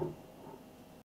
Thank hum. you.